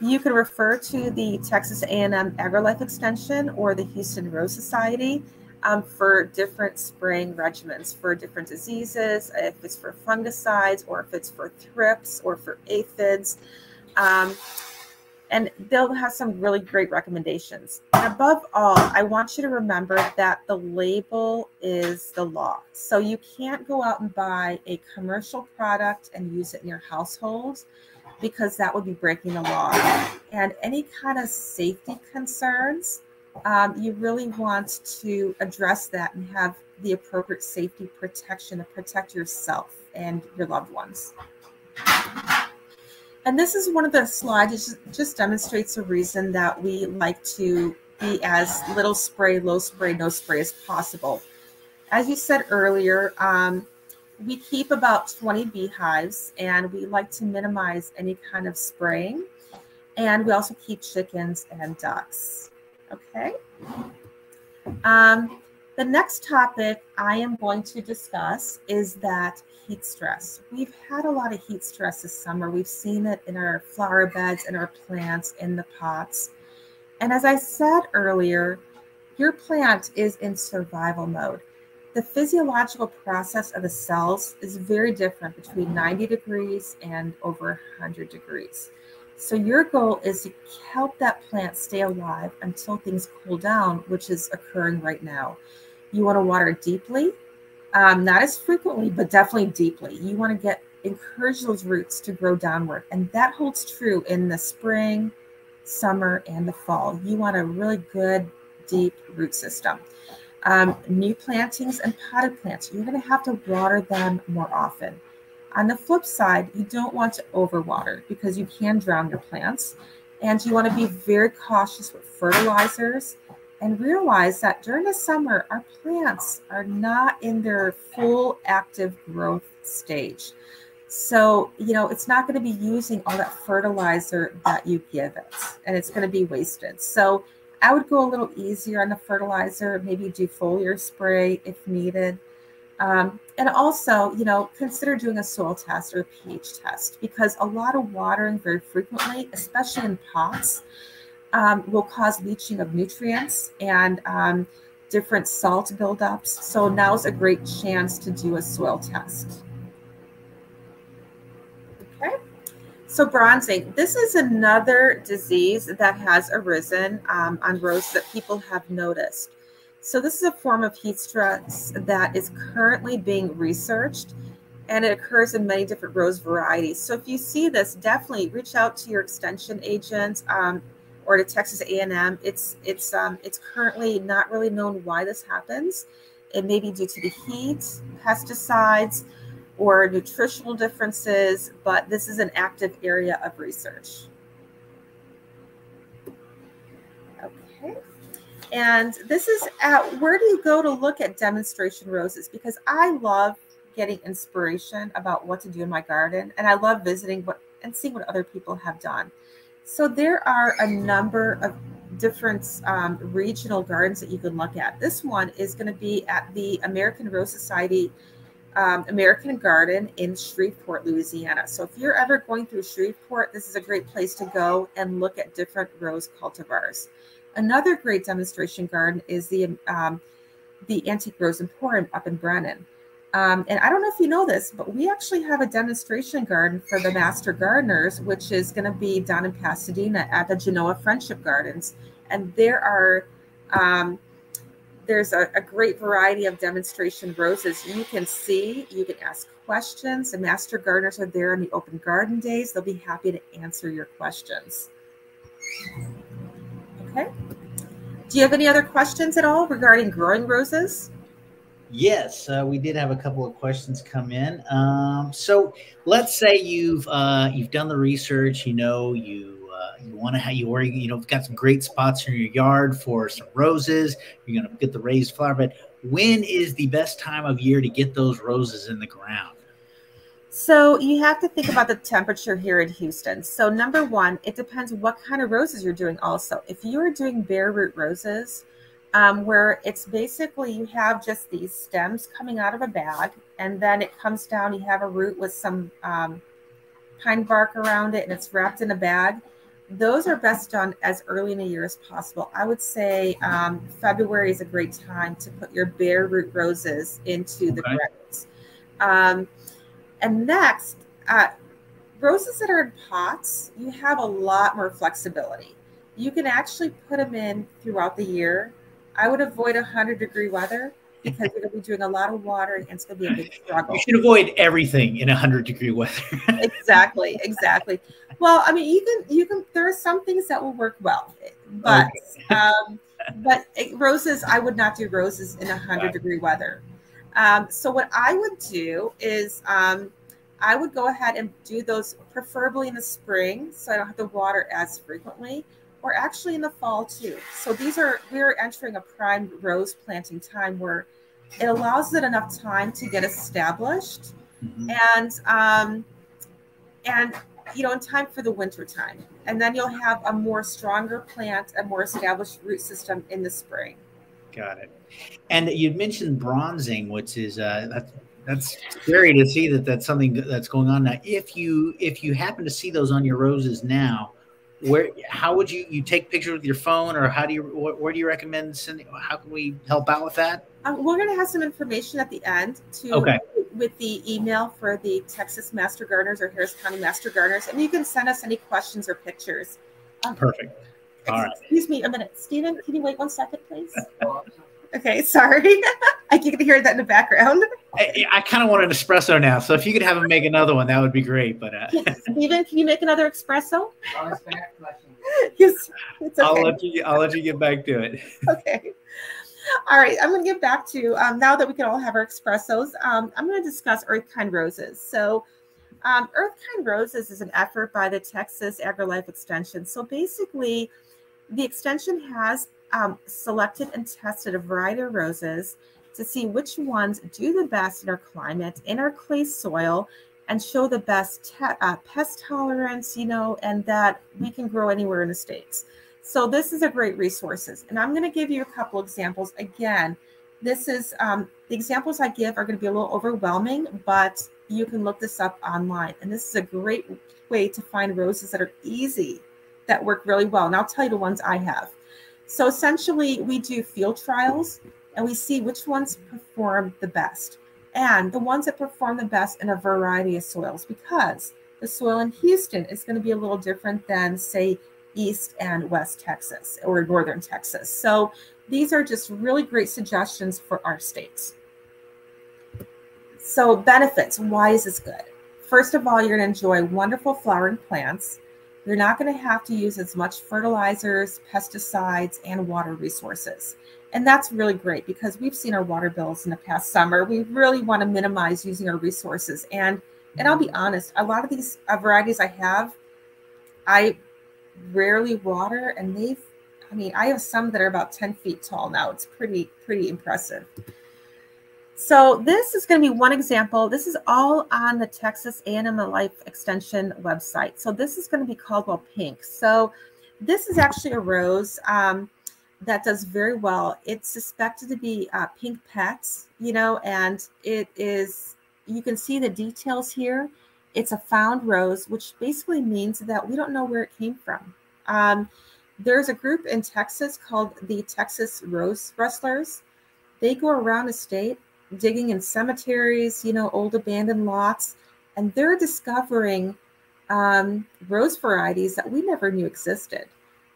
You can refer to the Texas A&M AgriLife Extension or the Houston Rose Society um, for different spraying regimens for different diseases, if it's for fungicides or if it's for thrips or for aphids. Um, and they'll have some really great recommendations. And above all, I want you to remember that the label is the law. So you can't go out and buy a commercial product and use it in your household because that would be breaking the law. And any kind of safety concerns, um, you really want to address that and have the appropriate safety protection to protect yourself and your loved ones. And this is one of the slides. Just, just demonstrates a reason that we like to be as little spray, low spray, no spray as possible. As you said earlier, um, we keep about 20 beehives and we like to minimize any kind of spraying. And we also keep chickens and ducks. Okay. Um, the next topic I am going to discuss is that heat stress. We've had a lot of heat stress this summer. We've seen it in our flower beds and our plants in the pots. And as I said earlier, your plant is in survival mode. The physiological process of the cells is very different between 90 degrees and over 100 degrees. So your goal is to help that plant stay alive until things cool down, which is occurring right now. You want to water deeply um, not as frequently, but definitely deeply. You want to get encourage those roots to grow downward, and that holds true in the spring, summer, and the fall. You want a really good, deep root system. Um, new plantings and potted plants, you're going to have to water them more often. On the flip side, you don't want to overwater because you can drown your plants. And you want to be very cautious with fertilizers and realize that during the summer, our plants are not in their full active growth stage. So, you know, it's not going to be using all that fertilizer that you give it, and it's going to be wasted. So, I would go a little easier on the fertilizer, maybe do foliar spray if needed. Um, and also, you know, consider doing a soil test or a pH test because a lot of watering very frequently, especially in pots, um, will cause leaching of nutrients and um, different salt buildups. So now's a great chance to do a soil test. Okay, so bronzing. This is another disease that has arisen um, on roses that people have noticed. So this is a form of heat stress that is currently being researched and it occurs in many different rose varieties. So if you see this, definitely reach out to your extension agent. Um, or to Texas A&M. It's it's um, it's currently not really known why this happens. It may be due to the heat, pesticides, or nutritional differences, but this is an active area of research. And this is at where do you go to look at demonstration roses? Because I love getting inspiration about what to do in my garden, and I love visiting what and seeing what other people have done. So there are a number of different um, regional gardens that you can look at. This one is going to be at the American Rose Society um, American Garden in Shreveport, Louisiana. So if you're ever going through Shreveport, this is a great place to go and look at different rose cultivars. Another great demonstration garden is the um, the Antique Rose Emporium up in Brenham. Um, and I don't know if you know this, but we actually have a demonstration garden for the Master Gardeners, which is going to be down in Pasadena at the Genoa Friendship Gardens. And there are um, there's a, a, great variety of demonstration roses. You can see, you can ask questions. The Master Gardeners are there on the open garden days. They'll be happy to answer your questions. Okay. Do you have any other questions at all regarding growing roses? Yes, uh, we did have a couple of questions come in. Um, so let's say you've uh, you've done the research. You know you uh, you want to have you already you know got some great spots in your yard for some roses. You're going to get the raised flower bed. When is the best time of year to get those roses in the ground? So you have to think about the temperature here in Houston. So number one, it depends what kind of roses you're doing. Also, if you are doing bare root roses, um, where it's basically you have just these stems coming out of a bag, and then it comes down. You have a root with some um, pine bark around it, and it's wrapped in a bag. Those are best done as early in the year as possible. I would say um, February is a great time to put your bare root roses into the ground. And next, uh, roses that are in pots, you have a lot more flexibility. You can actually put them in throughout the year. I would avoid 100 degree weather because you're going to be doing a lot of water and it's going to be a big struggle. You should avoid everything in 100 degree weather. exactly, exactly. Well, I mean, you can, you can, there are some things that will work well, but, okay. um, but it, roses, I would not do roses in 100 degree weather. Um, so what I would do is um, I would go ahead and do those preferably in the spring so I don't have to water as frequently or actually in the fall too. So these are, we're entering a prime rose planting time where it allows it enough time to get established mm-hmm. and, um, and, you know, in time for the winter time. And then you'll have a more stronger plant, a more established root system in the spring. Got it. And you mentioned bronzing, which is uh, that's, that's scary to see that that's something that's going on now. If you if you happen to see those on your roses now, where how would you you take pictures with your phone, or how do you where, where do you recommend sending? How can we help out with that? Um, we're going to have some information at the end to okay. with the email for the Texas Master Gardeners or Harris County Master Gardeners, and you can send us any questions or pictures. Um, Perfect. All right. Excuse me a minute. Stephen, can you wait one second, please? okay, sorry. I can hear that in the background. I, I kind of want an espresso now, so if you could have him make another one, that would be great. But uh... Stephen, can you make another espresso? yes, okay. I'll let you. I'll let you get back to it. Okay. All right, I'm going to get back to um, now that we can all have our espressos. Um, I'm going to discuss Earth Kind roses. So, um, Earth Kind roses is an effort by the Texas AgriLife Extension. So basically, the extension has um, selected and tested a variety of roses to see which ones do the best in our climate, in our clay soil, and show the best uh, pest tolerance, you know, and that we can grow anywhere in the States. So this is a great resources. And I'm going to give you a couple examples. Again, this is um, the examples I give are going to be a little overwhelming, but you can look this up online. And this is a great way to find roses that are easy that work really well. And I'll tell you the ones I have. So essentially, we do field trials and we see which ones perform the best and the ones that perform the best in a variety of soils because the soil in Houston is going to be a little different than, say, East and West Texas or Northern Texas. So these are just really great suggestions for our states. So, benefits why is this good? First of all, you're going to enjoy wonderful flowering plants. You're not going to have to use as much fertilizers, pesticides, and water resources. And that's really great because we've seen our water bills in the past summer. We really want to minimize using our resources. And and I'll be honest, a lot of these uh, varieties I have, I rarely water, and they've. I mean, I have some that are about 10 feet tall now. It's pretty, pretty impressive. So this is going to be one example. This is all on the Texas A&M Life Extension website. So this is going to be Caldwell Pink. So this is actually a rose um, that does very well. It's suspected to be uh, pink pets, you know, and it is, you can see the details here. It's a found rose, which basically means that we don't know where it came from. Um, there's a group in Texas called the Texas Rose Rustlers. They go around the state digging in cemeteries, you know, old abandoned lots, and they're discovering um, rose varieties that we never knew existed.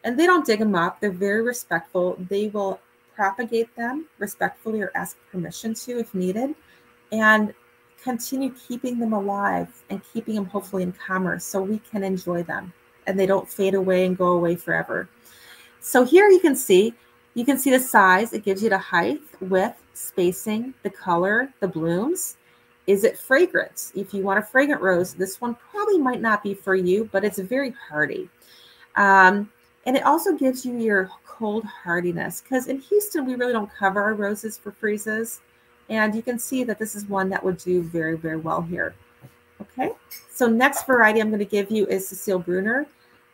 And they don't dig them up, they're very respectful. They will propagate them respectfully or ask permission to if needed, and continue keeping them alive and keeping them hopefully in commerce so we can enjoy them and they don't fade away and go away forever. So here you can see, you can see the size. It gives you the height, width, spacing, the color, the blooms. Is it fragrance? If you want a fragrant rose, this one probably might not be for you, but it's very hardy. Um, and it also gives you your cold hardiness because in Houston, we really don't cover our roses for freezes. And you can see that this is one that would do very, very well here. Okay, so next variety I'm going to give you is Cecile Brunner.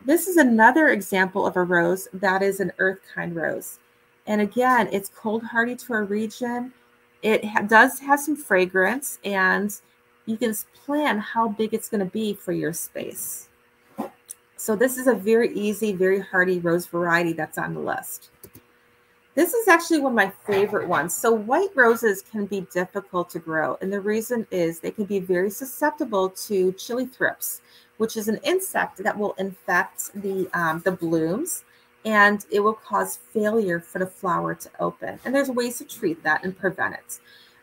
This is another example of a rose that is an earth kind rose. And again, it's cold hardy to our region. It ha does have some fragrance and you can plan how big it's going to be for your space. So this is a very easy, very hardy rose variety that's on the list. This is actually one of my favorite ones. So white roses can be difficult to grow. And the reason is they can be very susceptible to chili thrips, which is an insect that will infect the, um, the blooms and it will cause failure for the flower to open. And there's ways to treat that and prevent it.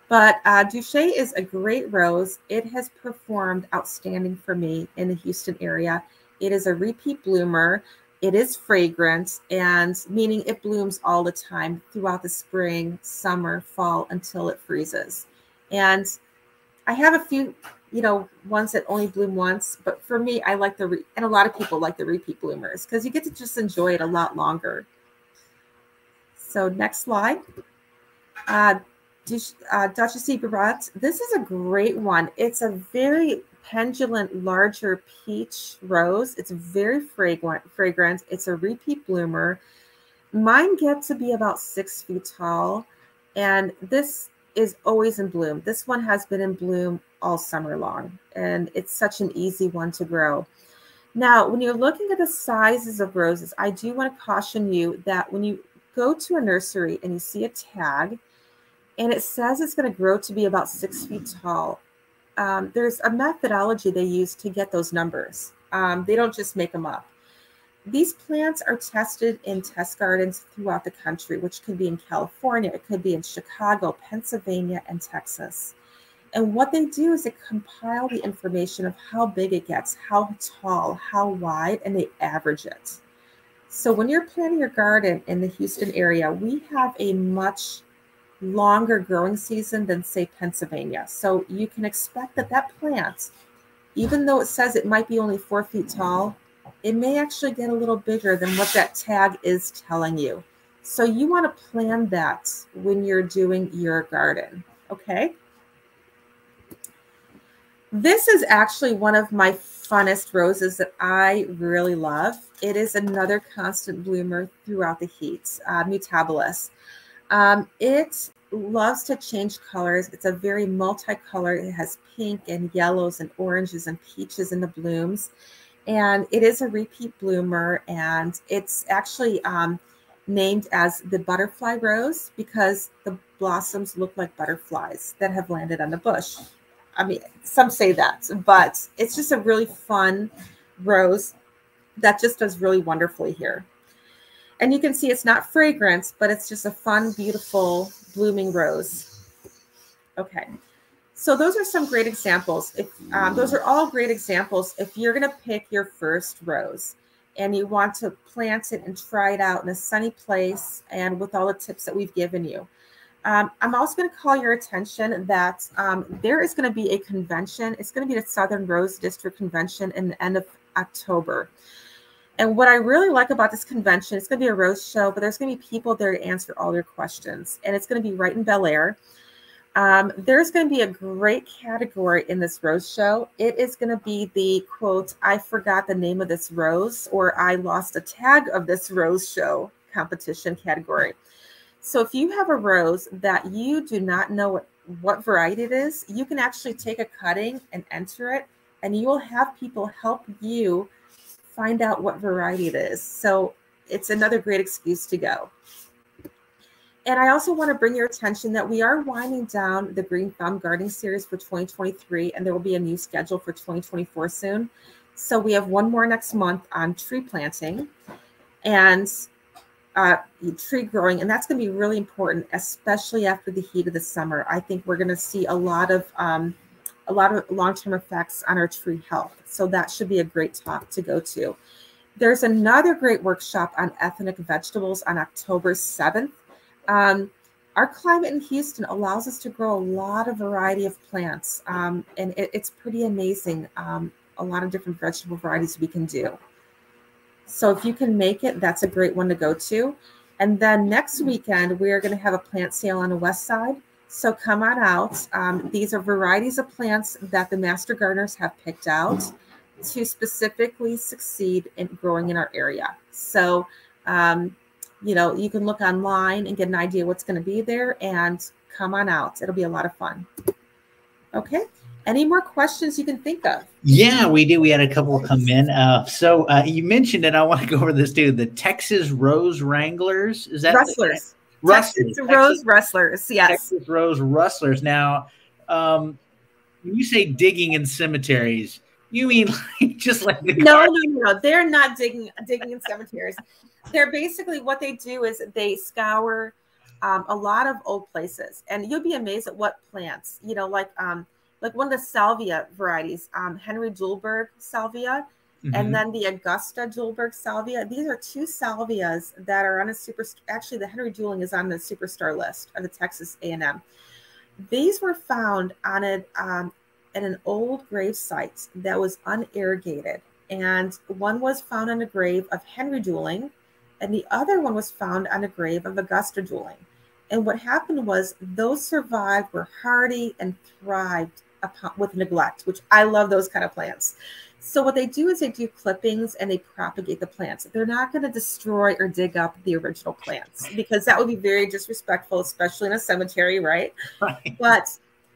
But uh, is a great rose. It has performed outstanding for me in the Houston area. It is a repeat bloomer. It is fragrant and meaning it blooms all the time throughout the spring, summer, fall until it freezes. And I have a few you know, ones that only bloom once. But for me, I like the, re- and a lot of people like the repeat bloomers because you get to just enjoy it a lot longer. So next slide. Uh, uh, Duchess Barat. This is a great one. It's a very pendulant, larger peach rose. It's very fragrant. Fragrant. It's a repeat bloomer. Mine get to be about six feet tall, and this is always in bloom. This one has been in bloom all summer long, and it's such an easy one to grow. Now, when you're looking at the sizes of roses, I do want to caution you that when you go to a nursery and you see a tag and it says it's going to grow to be about six feet tall, um, there's a methodology they use to get those numbers. Um, they don't just make them up. These plants are tested in test gardens throughout the country, which could be in California, it could be in Chicago, Pennsylvania, and Texas. And what they do is they compile the information of how big it gets, how tall, how wide, and they average it. So when you're planting your garden in the Houston area, we have a much longer growing season than, say, Pennsylvania. So you can expect that that plant, even though it says it might be only four feet tall, it may actually get a little bigger than what that tag is telling you. So you want to plan that when you're doing your garden, okay? This is actually one of my funnest roses that I really love. It is another constant bloomer throughout the heat, uh, Mutabilis. Um, it loves to change colors. It's a very multicolor. It has pink and yellows and oranges and peaches in the blooms. And it is a repeat bloomer. And it's actually um, named as the butterfly rose because the blossoms look like butterflies that have landed on the bush. I mean, some say that, but it's just a really fun rose that just does really wonderfully here. And you can see it's not fragrance, but it's just a fun, beautiful blooming rose. Okay. So those are some great examples. If um, those are all great examples, if you're going to pick your first rose, and you want to plant it and try it out in a sunny place and with all the tips that we've given you. Um, I'm also going to call your attention that um, there is going to be a convention. It's going to be the Southern Rose District Convention in the end of October. And what I really like about this convention, it's going to be a rose show, but there's going to be people there to answer all your questions. And it's going to be right in Bellaire. Um, there's going to be a great category in this rose show. It is going to be the quote, I forgot the name of this rose, or I lost a tag of this rose show competition category. So if you have a rose that you do not know what, what variety it is, you can actually take a cutting and enter it, and you will have people help you find out what variety it is. So it's another great excuse to go. And I also want to bring your attention that we are winding down the Green Thumb Gardening Series for 2023, and there will be a new schedule for 2024 soon. So we have one more next month on tree planting. And uh, tree growing, and that's going to be really important, especially after the heat of the summer. I think we're going to see a lot of um, a lot of long-term effects on our tree health. So that should be a great talk to go to. There's another great workshop on ethnic vegetables on October 7th. Um, our climate in Houston allows us to grow a lot of variety of plants, um, and it, it's pretty amazing. Um, a lot of different vegetable varieties we can do. So if you can make it, that's a great one to go to. And then next weekend, we are going to have a plant sale on the west side. So come on out. Um, these are varieties of plants that the master gardeners have picked out to specifically succeed in growing in our area. So, um, you know, you can look online and get an idea what's going to be there and come on out. It'll be a lot of fun. Okay. Any more questions you can think of? Yeah, we do. We had a couple come in. Uh, so uh, you mentioned it. I want to go over this too. The Texas Rose Wranglers. Is that Rustlers. Texas Rose Texas, Rustlers. Yes. Texas Rose Rustlers. Now, um, when you say digging in cemeteries, you mean like just like the no, no, no, no. They're not digging digging in cemeteries. They're basically what they do is they scour um, a lot of old places, and you'll be amazed at what plants. You know, like um, like one of the salvia varieties, um, Henry Duelberg salvia, mm-hmm. and then the Augusta Duelberg salvia. These are two salvias that are on a super. Actually, the Henry Juling is on the superstar list of the Texas A&M. These were found on a um, at an old grave site that was unirrigated, and one was found on a grave of Henry Juling, and the other one was found on a grave of Augusta Juling. And what happened was those survived, were hardy, and thrived upon, with neglect, which I love those kind of plants. So what they do is they do clippings and they propagate the plants. They're not going to destroy or dig up the original plants because that would be very disrespectful, especially in a cemetery, right? right. But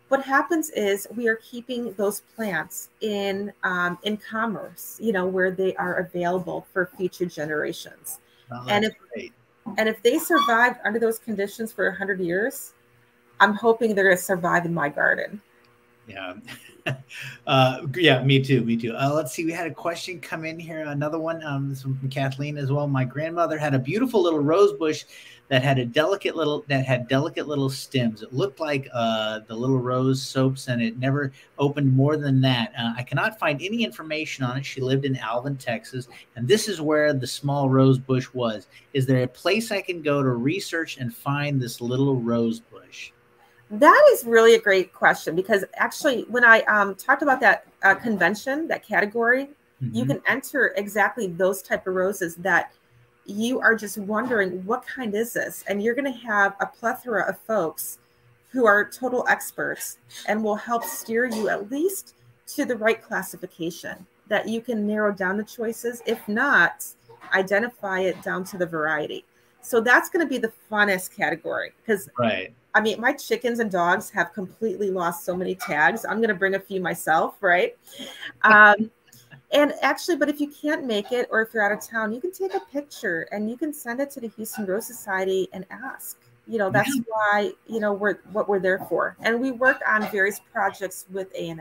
what happens is we are keeping those plants in um, in commerce, you know, where they are available for future generations. Oh, and if great. and if they survive under those conditions for hundred years, I'm hoping they're going to survive in my garden. Yeah. uh, yeah, me too. Me too. Uh, let's see. We had a question come in here. Another one. Um, this one from Kathleen as well. My grandmother had a beautiful little rose bush that had a delicate little that had delicate little stems. It looked like uh, the little rose soaps, and it never opened more than that. Uh, I cannot find any information on it. She lived in Alvin, Texas, and this is where the small rose bush was. Is there a place I can go to research and find this little rose bush? That is really a great question because actually, when I um, talked about that uh, convention, that category, mm-hmm. you can enter exactly those type of roses that you are just wondering what kind is this, and you're going to have a plethora of folks who are total experts and will help steer you at least to the right classification that you can narrow down the choices. If not, identify it down to the variety. So that's going to be the funnest category because right I mean, my chickens and dogs have completely lost so many tags. I'm going to bring a few myself, right? Um, and actually, but if you can't make it or if you're out of town, you can take a picture and you can send it to the Houston Rose Society and ask. You know, that's yeah. why, you know, we're what we're there for. And we work on various projects with A&M.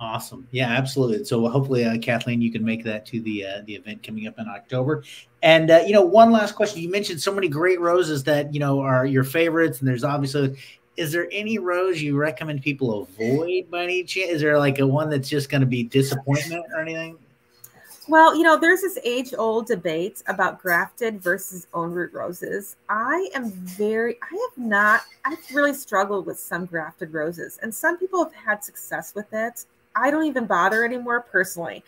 Awesome. Yeah, absolutely. So hopefully, uh, Kathleen, you can make that to the uh, the event coming up in October. And uh, you know, one last question. You mentioned so many great roses that you know are your favorites, and there's obviously. Is there any rose you recommend people avoid by any chance? Is there like a one that's just going to be disappointment or anything? Well, you know, there's this age old debate about grafted versus own root roses. I am very, I have not, I've really struggled with some grafted roses, and some people have had success with it. I don't even bother anymore personally.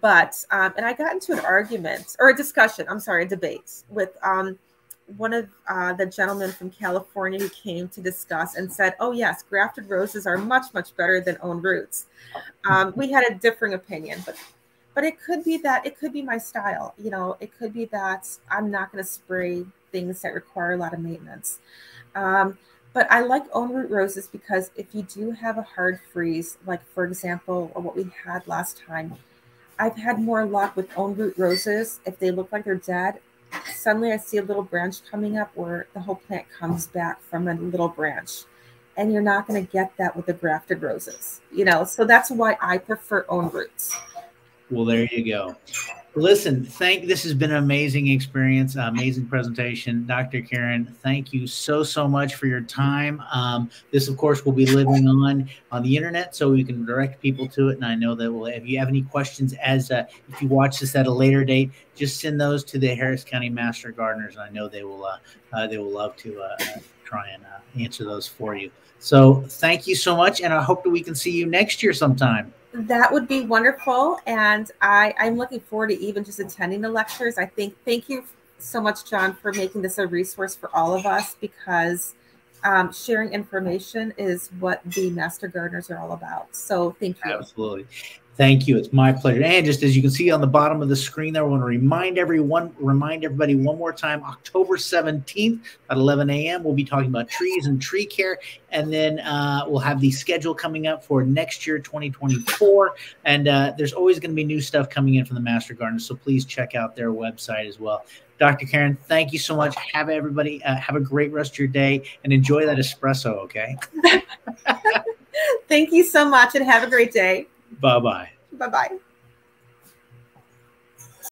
But, um, and I got into an argument or a discussion, I'm sorry, a debate with um, one of uh, the gentlemen from California who came to discuss and said, oh, yes, grafted roses are much, much better than own roots. Um, we had a differing opinion, but but it could be that it could be my style you know it could be that i'm not going to spray things that require a lot of maintenance um, but i like own root roses because if you do have a hard freeze like for example or what we had last time i've had more luck with own root roses if they look like they're dead suddenly i see a little branch coming up where the whole plant comes back from a little branch. And you're not going to get that with the grafted roses you know? So that's why i prefer own roots. Well, there you go. Listen, thank. This has been an amazing experience, amazing presentation, Dr. Karen. Thank you so so much for your time. Um, this, of course, will be living on on the internet, so we can direct people to it. And I know that we'll, If you have any questions, as uh, if you watch this at a later date, just send those to the Harris County Master Gardeners. I know they will. Uh, uh, they will love to uh, try and uh, answer those for you. So, thank you so much, and I hope that we can see you next year sometime. That would be wonderful. And I, I'm looking forward to even just attending the lectures. I think, thank you so much, John, for making this a resource for all of us because um, sharing information is what the Master Gardeners are all about. So thank you. Absolutely. Thank you. It's my pleasure. And just as you can see on the bottom of the screen there, I want to remind everyone, remind everybody one more time, October 17th at 11 a.m. We'll be talking about trees and tree care. And then uh, we'll have the schedule coming up for next year, 2024. And uh, there's always going to be new stuff coming in from the Master Gardeners. So please check out their website as well. Dr. Karen, thank you so much. Have everybody uh, have a great rest of your day and enjoy that espresso, okay? thank you so much and have a great day. Bye bye. Bye bye.